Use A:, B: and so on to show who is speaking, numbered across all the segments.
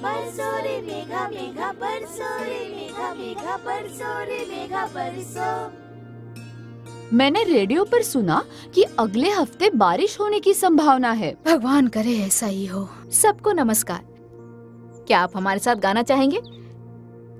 A: बरसो रे मेघा मेघा बरसो रे मेघा मेघा बरसो रे मेघा बरसो
B: मैंने रेडियो पर सुना कि अगले हफ़्ते बारिश होने की संभावना है।
C: भगवान करे ऐसा ही हो। सबको नमस्कार। क्या आप हमारे साथ गाना चाहेंगे?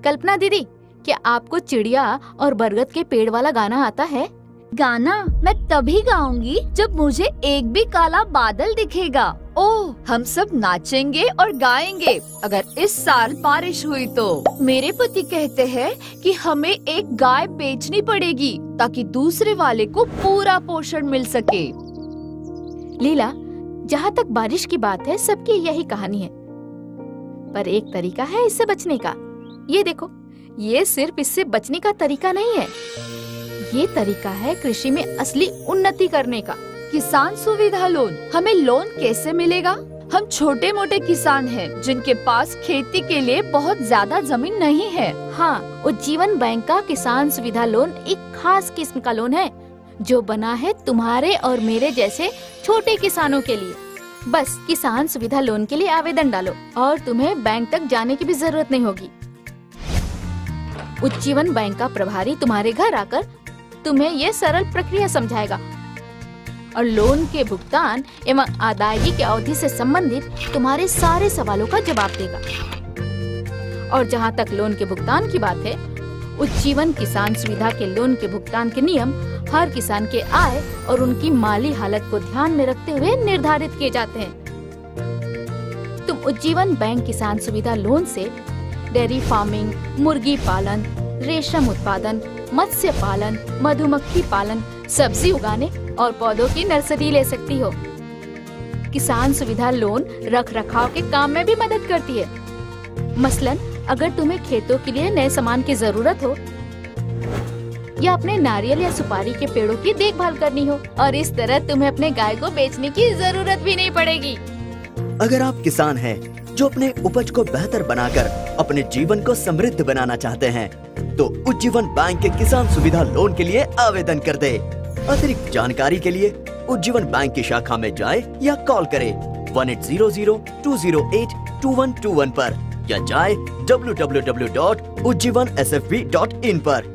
C: कल्पना दीदी क्या आपको चिड़िया और बरगद के पेड़ वाला गाना आता है?
B: गाना मैं तभी गाऊँगी जब मुझे एक भी काला बादल दिखेगा। ओह, हम सब नाचेंगे और गाएँगे। अगर इस साल बारिश हुई तो। मेरे पति कहते हैं कि हमें एक गाय बेचनी पड़ेगी, ताकि दूसरे वाले को पूरा पोषण मिल सके।
C: लीला, जहाँ तक बारिश की बात है, सबकी यही कहानी है। पर एक तरीका है इससे बचने का। ये देखो, ये सिर्फ़ इससे बचने का तरीका नहीं है। ये तरीका है कृषि में असली उन्नति करने का।
B: किसान सुविधा लोन हमें लोन कैसे मिलेगा? हम छोटे मोटे किसान हैं, जिनके पास खेती के लिए बहुत ज़्यादा ज़मीन नहीं है।
C: हाँ उज्जीवन बैंक का किसान सुविधा लोन एक खास किस्म का लोन है, जो बना है तुम्हारे और मेरे जैसे छोटे किसानों के लिए। बस किसान सुविधा लोन के लिए आवेदन डालो, और तुम्हें बैंक तक जाने की भी ज़रूरत नहीं होगी। उज्जीवन बैंक का प्रभारी तुम्हारे घर आकर तुम्हें ये सरल प्रक्रिया समझाएगा। और लोन के भुगतान एवं अदायगी की अवधि से संबंधित तुम्हारे सारे सवालों का जवाब देगा। और जहाँ तक लोन के भुगतान की बात है उज्जीवन किसान सुविधा के लोन के भुगतान के नियम हर किसान के आय और उनकी माली हालत को ध्यान में रखते हुए निर्धारित किए जाते हैं। तुम उज्जीवन बैंक किसान सुविधा लोन से, डेयरी फ़ार्मिंग, मुर्गी पालन, रेशम उत्पादन मत्स्य पालन मधुमक्खी पालन, सब्ज़ी उगाने और पौधों की नर्सरी ले सकती हो। किसान सुविधा लोन रख रखाव के काम में भी मदद करती है। मसलन, अगर तुम्हें खेतों के लिए नए सामान की ज़रूरत हो, या अपने नारियल या सुपारी के पेड़ों की देखभाल करनी हो, और इस तरह तुम्हें अपने गाय को बेचने की ज़रूरत भी नहीं पड़ेगी।
D: अगर आप किसान हैं, जो अपने उपज को बेहतर बनाकर, अपने जीवन को समृद्ध बनाना चाहते हैं तो उज्जीवन बैंक के किसान सुविधा लोन के लिए आवेदन कर दे। अतिरिक्त जानकारी के लिए उज्जीवन बैंक की शाखा में जाए या कॉल करे one eight zero zero two zero eight two one two one आरोप या जाए W W W dot Ujjivan S F B dot in पर।